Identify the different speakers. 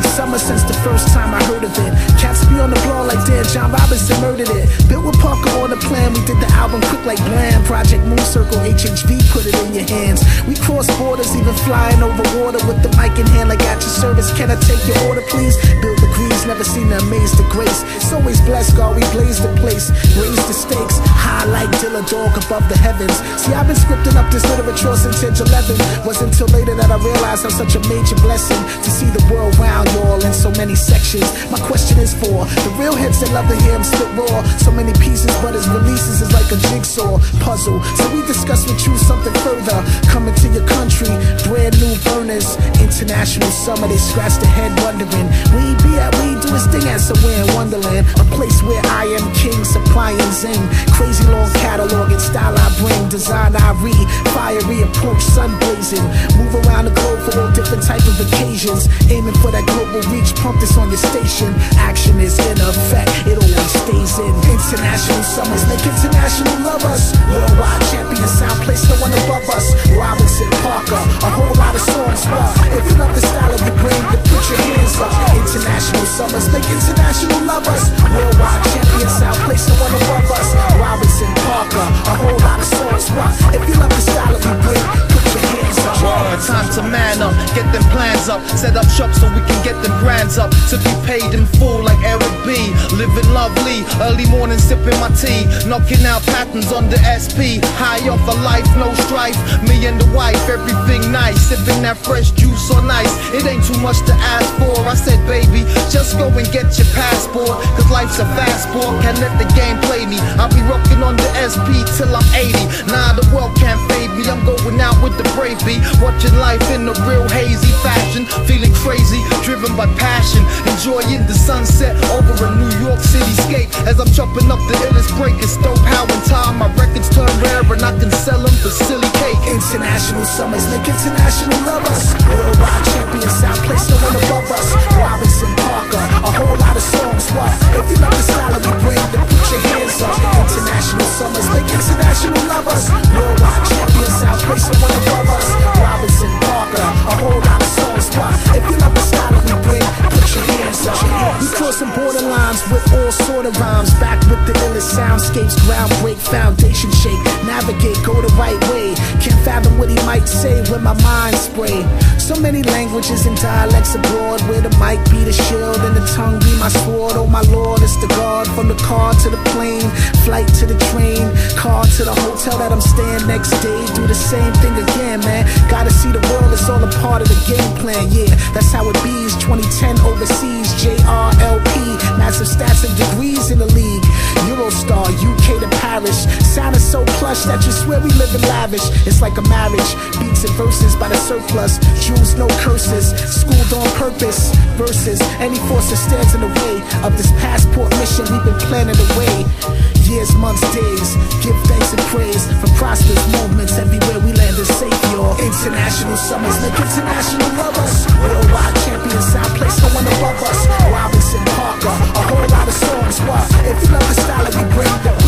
Speaker 1: like summer since the first time I heard of it. Cats be on the blow like Dan John Robinson murdered it. Built with Parker on the plan, we did the album quick like blam. Project Mooncircle, HHV put it in your hands. We cross borders, even flying over water with the mic in hand like at your service. Can I take your order, please? Build degrees, never seen the amaze the grace. It's always blessed, God, we blaze the place, raise the stakes, high like Dilla Dog above the heavens. See, I've been scripting up this literature since age 11. Wasn't until later that I realized I'm such a major blessing y'all in so many sections. My question is for the real hits that love to hear them spit raw. So many pieces, but his releases is like a jigsaw puzzle. So we discuss with you something further. Coming to your country, brand new burners. International summer, they scratch their head wondering. We be at, we do his thing at somewhere in Wonderland. A place where I am king, supplying zing. Crazy long catalog and style I bring. Design I read, fiery approach, sun blazing. Move around the globe for all different type of occasions. Aiming for that global reach, pump this on your station. Action is in effect, it always stays in. International summers make international lovers. If you love the style of the brain, then put your hands up. International summers make international lovers. Worldwide champion
Speaker 2: set up shop so we can get them grands up. To be paid in full like Eric B. Living lovely, early morning sipping my tea, knocking out patterns on the SP. High off a life, no strife. Me and the wife, everything nice, sipping that fresh juice on ice. It ain't too much to ask for. I said, baby, just go and get your passport, cause life's a fast sport. Can't let the game play me. I'll be rocking on the SP till I'm 80. Nah, the world can't fade me. I'm going out with the brave. Watching life in a real hazy feeling crazy, driven by passion, enjoying the sunset over a New York cityscape. As I'm chopping up the illest break, it's dope how in time my records turn rare and I can sell them for silly cake.
Speaker 1: International summers make international lovers. Worldwide champions, sound, place no one above borderlines with all sort of rhymes. Back with the illest soundscapes, ground break, foundation shake. Navigate, go the right way. Can't fathom what he might say when my mind spray. So many languages and dialects abroad where the mic be the shield and the tongue be my sword. Oh my lord, it's the guard from the car to the plane, flight to the train, car to the hotel that I'm staying next day. Do the same thing again, man. Gotta see the world, it's all a part of the game plan. Yeah, that's how it be. it's 2010 overseas, JRLP, massive stats and degrees in the league. Eurostar, UK to Paris. Sound is so plush that you swear we live in lavish. It's like a marriage. Beats and verses by the surplus. Jewels, no curses. Schooled on purpose. Versus any force that stands in the way of this passport mission we've been planning away. Years, months, days. Give thanks and praise for prosperous moments everywhere we land is safe, y'all. International summers make international lovers. Worldwide champions, sound, place no one above us. Robinson Parker, a whole lot of songs. What? If you love the style that we bring,